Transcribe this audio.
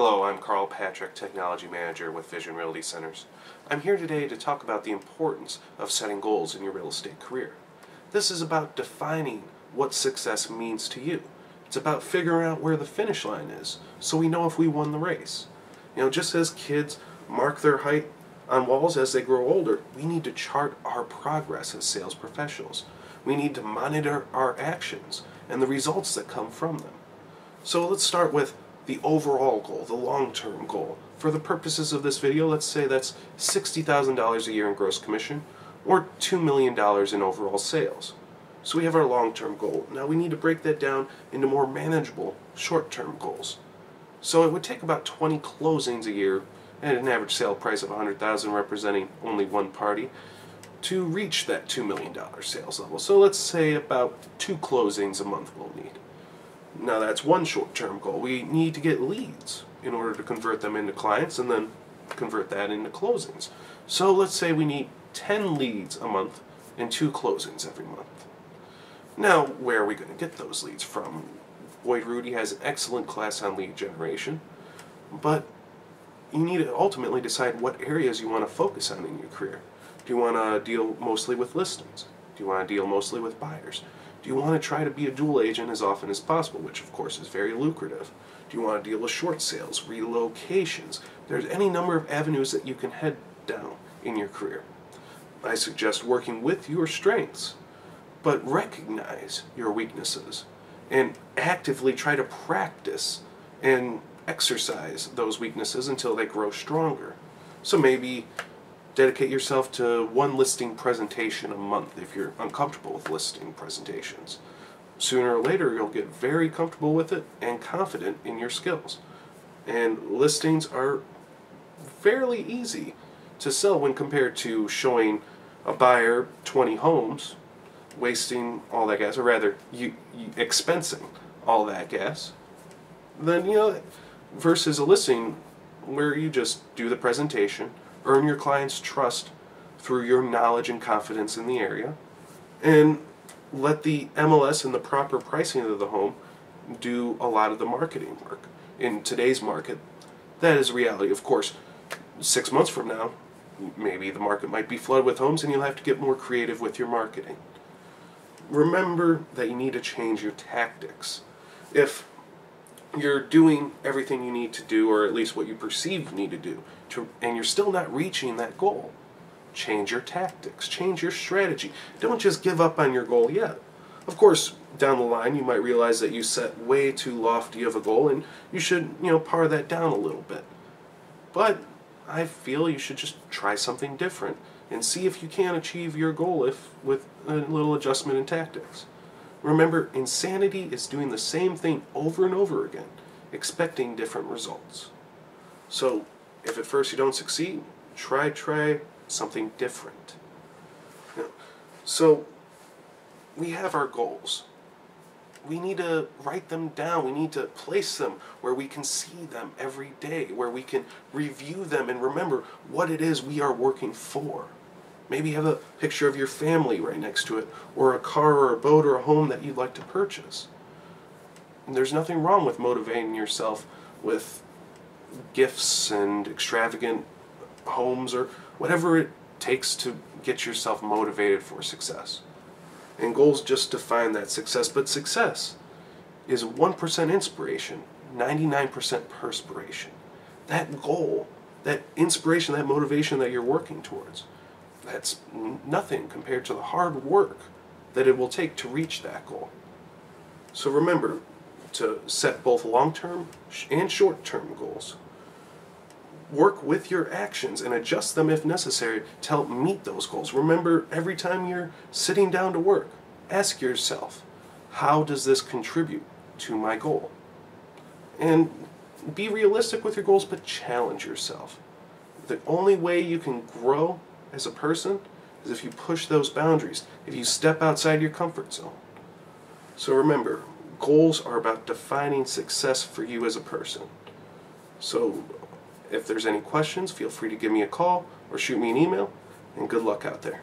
Hello, I'm Carl Patrick, Technology Manager with Vision Realty Centers. I'm here today to talk about the importance of setting goals in your real estate career. This is about defining what success means to you. It's about figuring out where the finish line is so we know if we won the race. You know, just as kids mark their height on walls as they grow older, we need to chart our progress as sales professionals. We need to monitor our actions and the results that come from them. So let's start with the overall goal, the long-term goal. For the purposes of this video, let's say that's $60,000 a year in gross commission or $2 million in overall sales. So we have our long-term goal. Now we need to break that down into more manageable short-term goals. So it would take about 20 closings a year at an average sale price of 100,000, representing only one party to reach that $2 million sales level. So let's say about two closings a month we'll need. Now that's one short-term goal. We need to get leads in order to convert them into clients and then convert that into closings. So let's say we need 10 leads a month and two closings every month. Now, where are we going to get those leads from? Boyd Rudy has an excellent class on lead generation, but you need to ultimately decide what areas you want to focus on in your career. Do you want to deal mostly with listings? Do you want to deal mostly with buyers? Do you want to try to be a dual agent as often as possible, which of course is very lucrative? Do you want to deal with short sales, relocations? There's any number of avenues that you can head down in your career. I suggest working with your strengths, but recognize your weaknesses and actively try to practice and exercise those weaknesses until they grow stronger. So maybe dedicate yourself to one listing presentation a month if you're uncomfortable with listing presentations. Sooner or later, you'll get very comfortable with it and confident in your skills. And listings are fairly easy to sell when compared to showing a buyer 20 homes, wasting all that gas, or rather, you, you expensing all that gas. Then, you know, versus a listing where you just do the presentation, earn your client's trust through your knowledge and confidence in the area, and let the MLS and the proper pricing of the home do a lot of the marketing work. In today's market, that is reality. Of course, six months from now, maybe the market might be flooded with homes and you'll have to get more creative with your marketing. Remember that you need to change your tactics. If you're doing everything you need to do, or at least what you perceive you need to do, to, and you're still not reaching that goal, change your tactics, change your strategy. Don't just give up on your goal yet. Of course, down the line, you might realize that you set way too lofty of a goal, and you should, you know, par that down a little bit. But I feel you should just try something different and see if you can achieve your goal if with a little adjustment in tactics. Remember, insanity is doing the same thing over and over again, expecting different results. So, if at first you don't succeed, try, try something different. So, we have our goals. We need to write them down. We need to place them where we can see them every day, where we can review them and remember what it is we are working for. Maybe have a picture of your family right next to it, or a car or a boat or a home that you'd like to purchase. And there's nothing wrong with motivating yourself with gifts and extravagant homes or whatever it takes to get yourself motivated for success. And goals just define that success, but success is 1% inspiration, 99% perspiration. That goal, that inspiration, that motivation that you're working towards that's nothing compared to the hard work that it will take to reach that goal. So remember to set both long-term and short-term goals. Work with your actions and adjust them if necessary to help meet those goals. Remember, every time you're sitting down to work, ask yourself, how does this contribute to my goal? And be realistic with your goals, but challenge yourself. The only way you can grow as a person is if you push those boundaries, if you step outside your comfort zone. So remember, goals are about defining success for you as a person. So if there's any questions, feel free to give me a call or shoot me an email, and good luck out there.